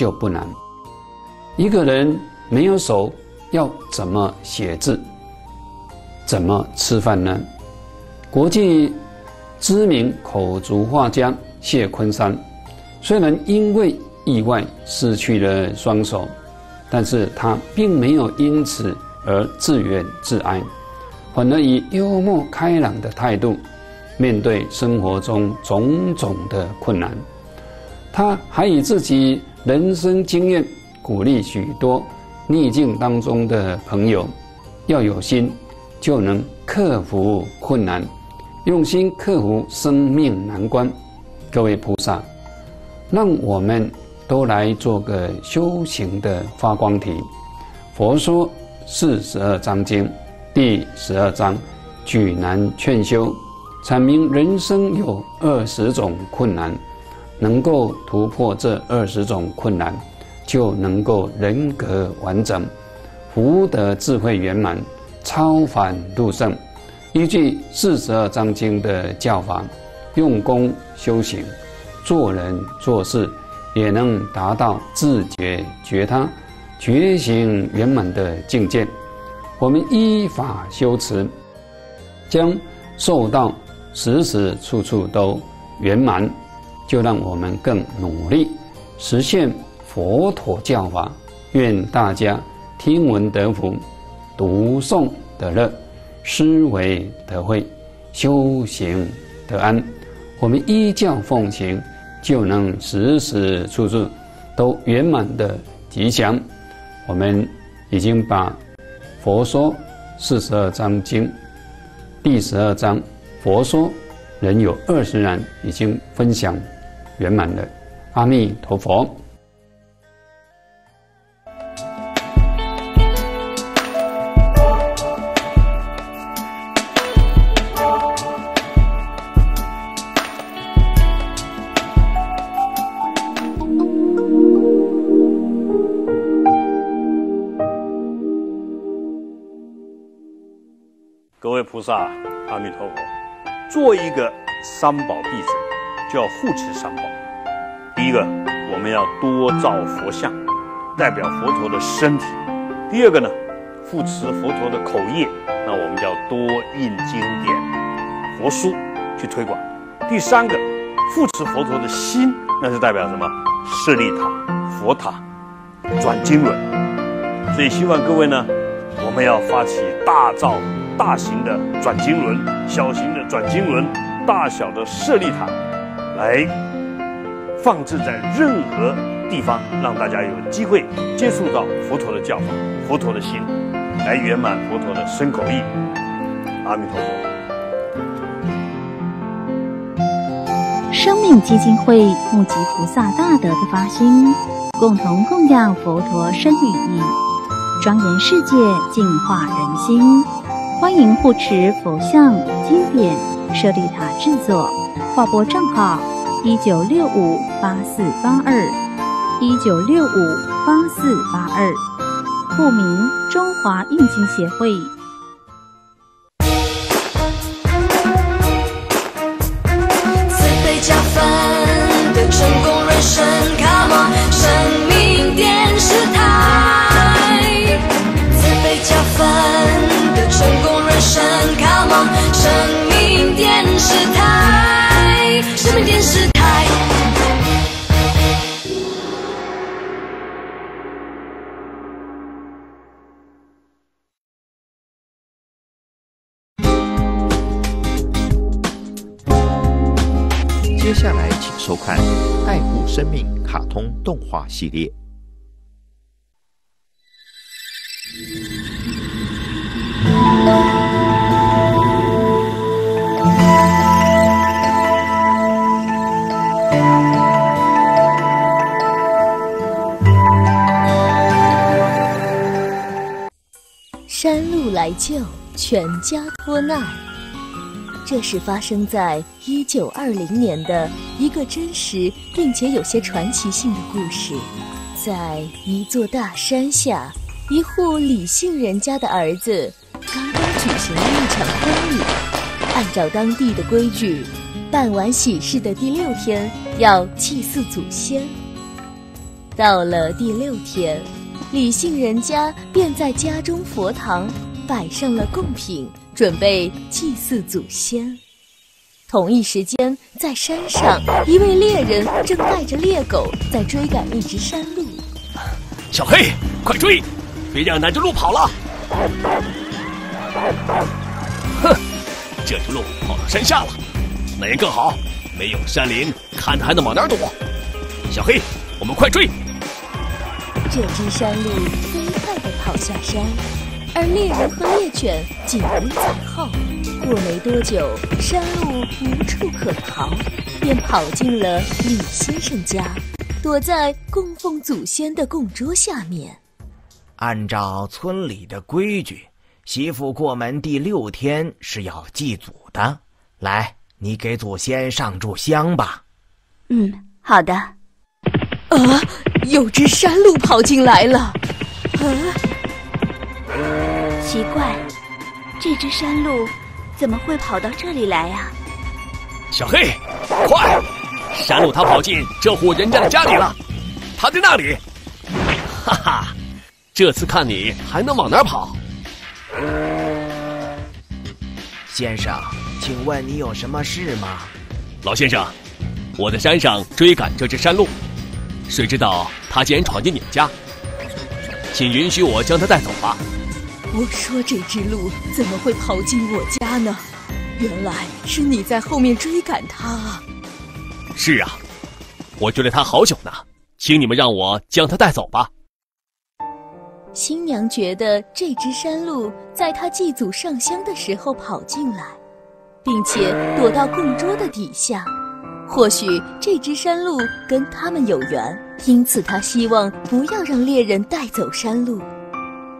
就不难。一个人没有手，要怎么写字？怎么吃饭呢？国际知名口足画家谢昆山，虽然因为意外失去了双手，但是他并没有因此而自怨自哀，反而以幽默开朗的态度面对生活中种种的困难。他还以自己人生经验鼓励许多逆境当中的朋友，要有心。就能克服困难，用心克服生命难关。各位菩萨，让我们都来做个修行的发光体。佛说四十二章经第十二章举难劝修，阐明人生有二十种困难，能够突破这二十种困难，就能够人格完整，福德智慧圆满。超凡入圣，依据四十二章经的教法，用功修行，做人做事也能达到自觉觉他、觉醒圆满的境界。我们依法修持，将受到时时处处都圆满，就让我们更努力实现佛陀教法。愿大家听闻得福。读诵得乐，思维得慧，修行得安。我们依教奉行，就能时时处处都圆满的吉祥。我们已经把《佛说四十二章经》第十二章“佛说人有二十难”已经分享圆满了。阿弥陀佛。各位菩萨，阿弥陀佛。做一个三宝弟子，就要护持三宝。第一个，我们要多造佛像，代表佛陀的身体；第二个呢，护持佛陀的口业，那我们叫多印经典、佛书去推广；第三个，护持佛陀的心，那是代表什么？舍利塔、佛塔、转经轮。所以希望各位呢，我们要发起大造。大型的转经轮、小型的转经轮、大小的舍利塔，来放置在任何地方，让大家有机会接触到佛陀的教法、佛陀的心，来圆满佛陀的身口意。阿弥陀佛。生命基金会募集菩萨大德的发心，共同供养佛陀身语意，庄严世界，净化人心。欢迎护持佛像、经典、舍利塔制作，划拨账号：一九六五八四八二，一九六五八四八二，户名：中华印经协会。收看《爱护生命》卡通动画系列。山路来救，全家脱难。这是发生在一九二零年的一个真实并且有些传奇性的故事。在一座大山下，一户李姓人家的儿子刚刚举行了一场婚礼。按照当地的规矩，办完喜事的第六天要祭祀祖先。到了第六天，李姓人家便在家中佛堂摆上了贡品，准备祭祀祖先。同一时间，在山上，一位猎人正带着猎狗在追赶一只山鹿。小黑，快追！别让那只鹿跑了！哼，这只鹿跑到山下了，那也更好，没有山林，看它还能往哪儿躲。小黑，我们快追！这只山鹿飞快地跑下山，而猎人和猎犬紧跟在后。过没多久，山路无处可逃，便跑进了李先生家，躲在供奉祖先的供桌下面。按照村里的规矩，媳妇过门第六天是要祭祖的。来，你给祖先上炷香吧。嗯，好的。啊！有只山鹿跑进来了。啊！奇怪，这只山鹿怎么会跑到这里来呀？小黑，快！山鹿它跑进这户人家的家里了，它在那里。哈哈，这次看你还能往哪儿跑？先生，请问你有什么事吗？老先生，我在山上追赶这只山鹿。谁知道它竟然闯进你们家，请允许我将它带走吧。我说这只鹿怎么会跑进我家呢？原来是你在后面追赶它啊！是啊，我追了它好久呢，请你们让我将它带走吧。新娘觉得这只山鹿在她祭祖上香的时候跑进来，并且躲到供桌的底下。或许这只山鹿跟他们有缘，因此她希望不要让猎人带走山鹿。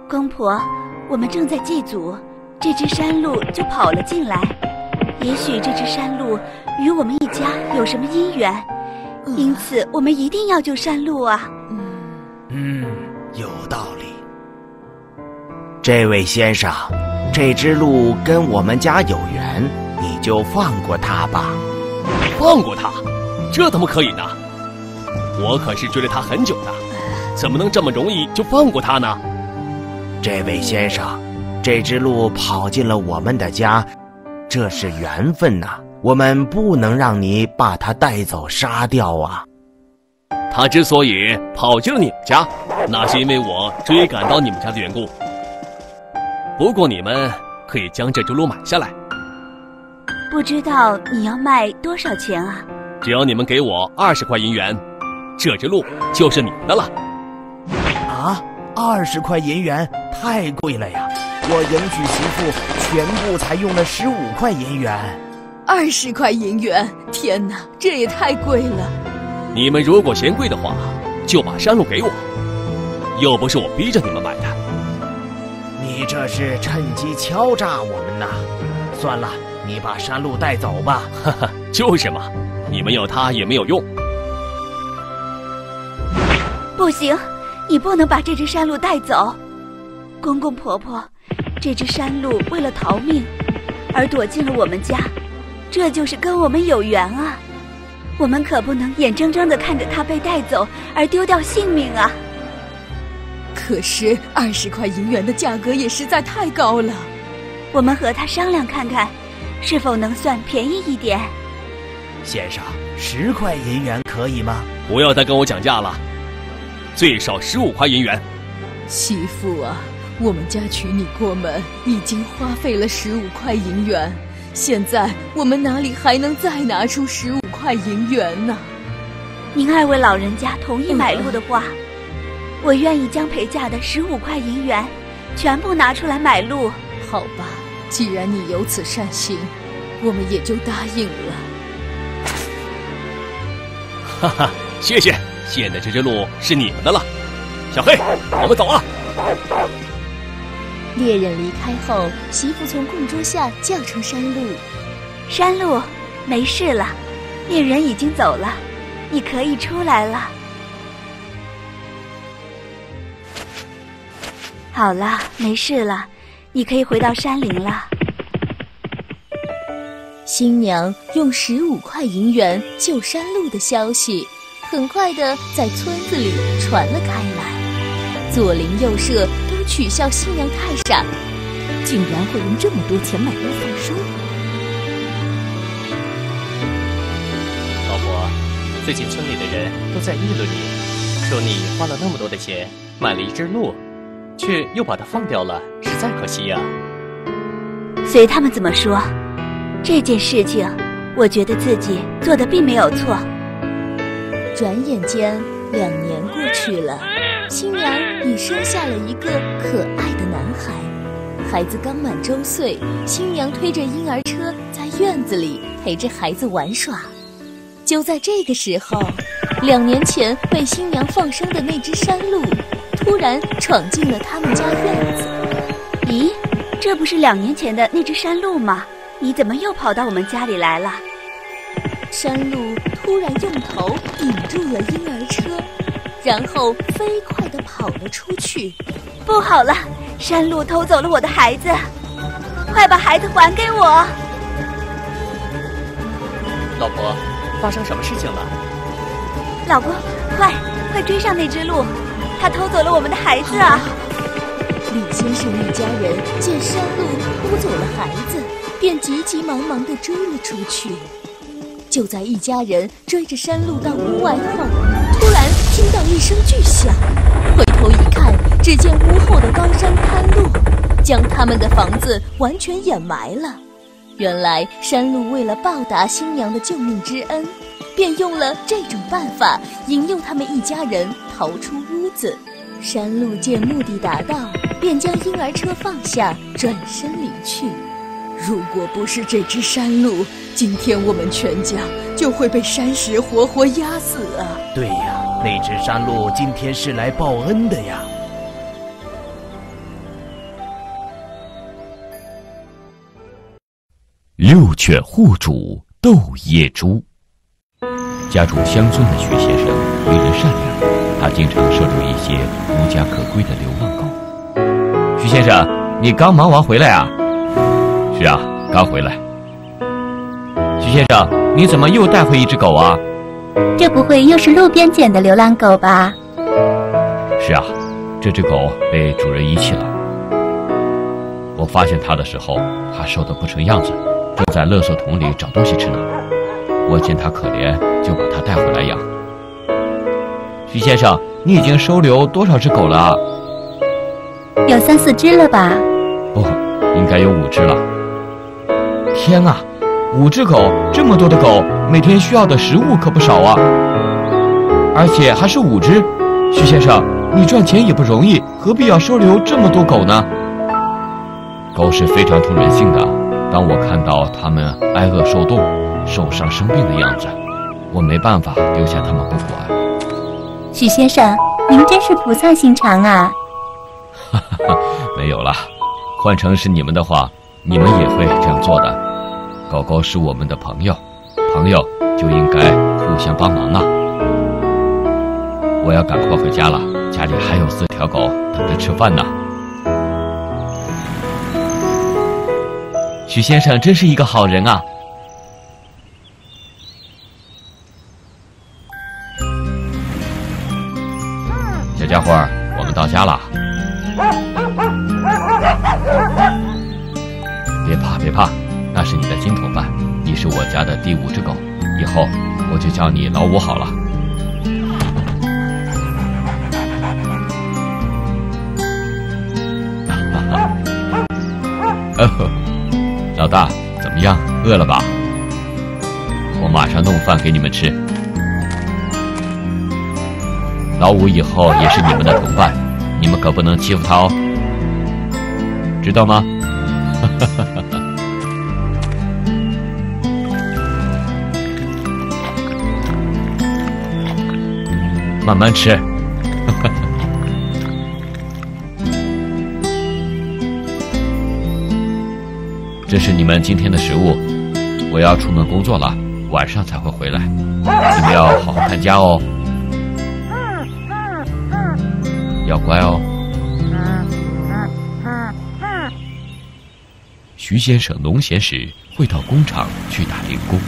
公婆，我们正在祭祖，这只山鹿就跑了进来。也许这只山鹿与我们一家有什么姻缘，因此我们一定要救山鹿啊！嗯，有道理。这位先生，这只鹿跟我们家有缘，你就放过它吧。放过它，这怎么可以呢？我可是追了它很久的，怎么能这么容易就放过它呢？这位先生，这只鹿跑进了我们的家，这是缘分呐，我们不能让你把它带走杀掉啊。他之所以跑进了你们家，那是因为我追赶到你们家的缘故。不过你们可以将这只鹿买下来。不知道你要卖多少钱啊？只要你们给我二十块银元，这只鹿就是你们的了。啊，二十块银元太贵了呀！我迎娶媳妇全部才用了十五块银元。二十块银元，天哪，这也太贵了！你们如果嫌贵的话，就把山路给我，又不是我逼着你们买的。你这是趁机敲诈我们呐！算了。你把山路带走吧，哈哈，就是嘛，你们有它也没有用。不行，你不能把这只山鹿带走。公公婆婆，这只山鹿为了逃命而躲进了我们家，这就是跟我们有缘啊。我们可不能眼睁睁的看着它被带走而丢掉性命啊。可是二十块银元的价格也实在太高了，我们和他商量看看。是否能算便宜一点，先生？十块银元可以吗？不要再跟我讲价了，最少十五块银元。媳妇啊，我们家娶你过门已经花费了十五块银元，现在我们哪里还能再拿出十五块银元呢？您二位老人家同意买路的话，我愿意将陪嫁的十五块银元全部拿出来买路。好吧。既然你有此善心，我们也就答应了。哈哈，谢谢！现在这只鹿是你们的了。小黑，我们走了。猎人离开后，媳妇从供桌下叫出山鹿：“山鹿，没事了，猎人已经走了，你可以出来了。”好了，没事了。你可以回到山林了。新娘用十五块银元救山鹿的消息很快的在村子里传了开来。左邻右舍都取笑新娘太傻，竟然会用这么多钱买屋放书。老婆，最近村里的人都在议论你，说你花了那么多的钱买了一只鹿，却又把它放掉了，实在可惜呀。随他们怎么说，这件事情，我觉得自己做的并没有错。转眼间，两年过去了，新娘已生下了一个可爱的男孩。孩子刚满周岁，新娘推着婴儿车在院子里陪着孩子玩耍。就在这个时候，两年前被新娘放生的那只山鹿，突然闯进了他们家院子。咦，这不是两年前的那只山鹿吗？你怎么又跑到我们家里来了？山鹿突然用头顶住了婴儿车，然后飞快地跑了出去。不好了，山鹿偷走了我的孩子！快把孩子还给我！老婆，发生什么事情了？老公，快快追上那只鹿，它偷走了我们的孩子啊！李先生一家人见山鹿偷走了孩子，便急急忙忙地追了出去。就在一家人追着山鹿到屋外后，听到一声巨响，回头一看，只见屋后的高山坍落，将他们的房子完全掩埋了。原来山鹿为了报答新娘的救命之恩，便用了这种办法引诱他们一家人逃出屋子。山鹿见目的达到，便将婴儿车放下，转身离去。如果不是这只山鹿，今天我们全家就会被山石活活压死啊！对呀，那只山鹿今天是来报恩的呀。六犬护主斗野猪。家住乡村的徐先生为人善良，他经常收留一些无家可归的流浪狗。徐先生，你刚忙完回来啊？是啊，刚回来。徐先生，你怎么又带回一只狗啊？这不会又是路边捡的流浪狗吧？是啊，这只狗被主人遗弃了。我发现它的时候，它瘦得不成样子，正在垃圾桶里找东西吃呢。我见它可怜，就把它带回来养。徐先生，你已经收留多少只狗了啊？有三四只了吧？不，应该有五只了。天啊，五只狗，这么多的狗，每天需要的食物可不少啊！而且还是五只，徐先生，你赚钱也不容易，何必要收留这么多狗呢？狗是非常通人性的，当我看到它们挨饿受冻、受伤生病的样子，我没办法留下它们不管。许先生，您真是菩萨心肠啊！哈哈哈，没有了，换成是你们的话，你们也会这样做的。狗狗是我们的朋友，朋友就应该互相帮忙啊！我要赶快回家了，家里还有四条狗等着吃饭呢。许先生真是一个好人啊！小家伙，我们到家了。别怕，别怕。那是你的金同伴，你是我家的第五只狗，以后我就叫你老五好了。哈 哈，老大怎么样？饿了吧？我马上弄饭给你们吃。老五以后也是你们的同伴，你们可不能欺负他哦，知道吗？哈哈哈哈。慢慢吃，这是你们今天的食物。我要出门工作了，晚上才会回来。你们要好好看家哦，要乖哦。徐先生农闲时会到工厂去打零工。